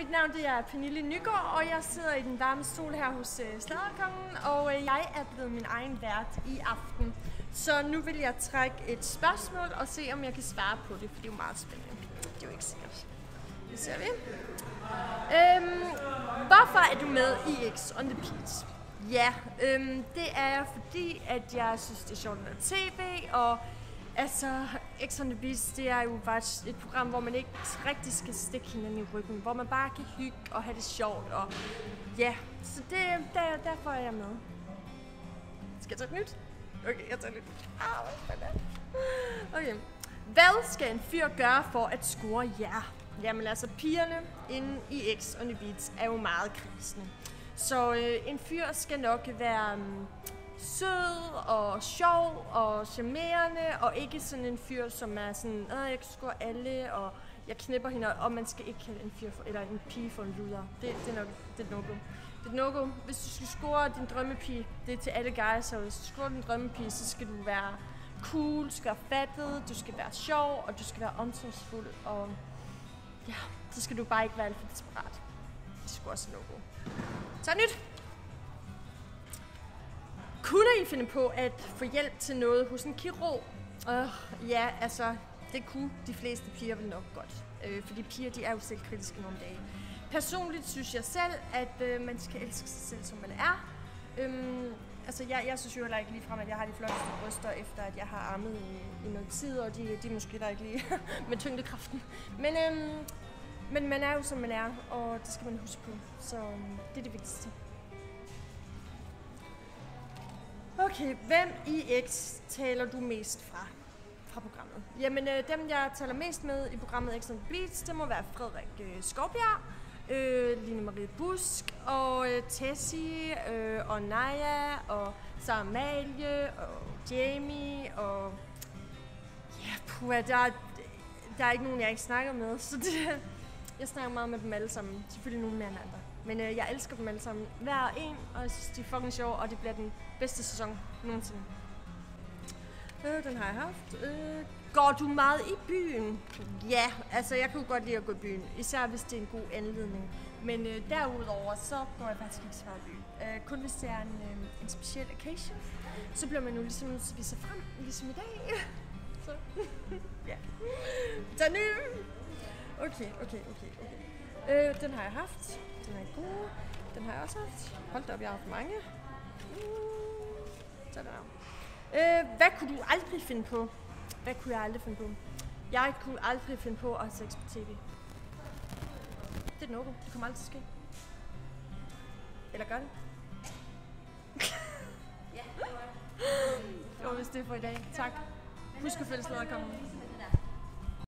mit navn det er Pernille Nygaard, og jeg sidder i den varme stol her hos øh, Sladerkongen, og øh, jeg er blevet min egen vært i aften. Så nu vil jeg trække et spørgsmål og se, om jeg kan svare på det, for det er jo meget spændende. Det er jo ikke sikkert. Det ser vi. Øhm, hvorfor er du med i X on the Beach? Ja, øhm, det er jeg, fordi at jeg synes, det er sjovt at tv, og Altså, X on the Beach, det er jo bare et program, hvor man ikke rigtig skal stikke hinanden i ryggen, hvor man bare kan hygge og have det sjovt, og ja, så det, der, derfor er jeg med. Skal jeg tage et nyt? Okay, jeg tager lidt. Ah, hvad Okay. Hvad skal en fyr gøre for at score jer? Jamen altså, pigerne inde i X on the Beach er jo meget krisende. Så øh, en fyr skal nok være... Øh, sød og sjov og charmerende, og ikke sådan en fyr, som er sådan, at jeg kan score alle, og jeg knipper hende, og man skal ikke kalde en fyr for, eller en pige for en luder. Det, det er nok det er no-go. Det er no-go. Hvis du skal score din drømmepige, det er til alle guys, så hvis du scorer din drømmepige, så skal du være cool, du skal være fattet, du skal være sjov, og du skal være omsorgsfuld, og ja, så skal du bare ikke være alt for desperat. Det skulle også no-go. Så nyt! Kunne I finde på at få hjælp til noget hos en kirurg? Uh, ja, altså, det kunne de fleste piger vel nok godt. Øh, fordi piger, de er jo selvkritiske nogle dage. Personligt synes jeg selv, at øh, man skal elske sig selv, som man er. Um, altså, jeg, jeg synes jo heller ikke ligefrem, at jeg har de flotteste bryster, efter at jeg har armet i, i noget tid, og de, de er måske der ikke lige med tyngdekraften. Men, um, men man er jo, som man er, og det skal man huske på. Så øhm, det er det vigtigste. Okay, hvem i X taler du mest fra? fra programmet? Jamen, øh, dem jeg taler mest med i programmet X on Beats, det må være Frederik øh, Skovbjerg, øh, Line Marie Busk, og øh, Tessie, øh, og Naja, og Sara og Jamie, og ja, puha, der, der er ikke nogen, jeg ikke snakker med, så det, jeg snakker meget med dem alle sammen. Selvfølgelig nogen mere end andre. Men øh, jeg elsker dem alle sammen. Hver en, og jeg synes, de er fucking sjove, og det bliver den bedste sæson nogensinde. Øh, den har jeg haft. Øh, går du meget i byen? Ja, altså jeg kan jo godt lide at gå i byen, især hvis det er en god anledning. Men øh, derudover, så går jeg faktisk ikke så meget i byen. Øh, kun hvis det er en, øh, en speciel occasion, så bliver man jo ligesom nødt til at vise frem, ligesom i dag. så, ja. Den Okay, okay, okay, okay. Øh, den har jeg haft. Den er god. Den har jeg også haft. Hold da op, jeg har haft mange. Uh, sådan der. Øh, hvad kunne du aldrig finde på? Hvad kunne jeg aldrig finde på? Jeg kunne aldrig finde på at have sex på tv. Det er noget. Det kommer aldrig til at ske. Eller gør det? ja, det var det. Det var vist det for i dag. Tak. Husk at følge slaget kommer.